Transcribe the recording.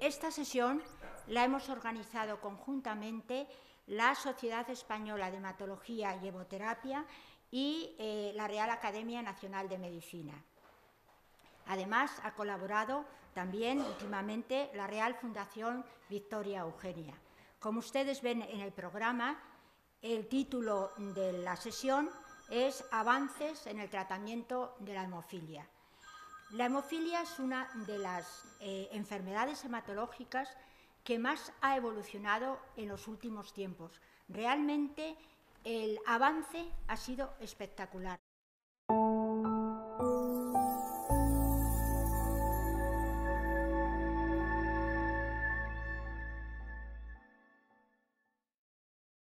Esta sesión la hemos organizado conjuntamente la Sociedad Española de Hematología y Hemoterapia y eh, la Real Academia Nacional de Medicina. Además, ha colaborado también últimamente la Real Fundación Victoria Eugenia. Como ustedes ven en el programa, el título de la sesión es Avances en el tratamiento de la hemofilia. La hemofilia es una de las eh, enfermedades hematológicas que más ha evolucionado en los últimos tiempos. Realmente el avance ha sido espectacular.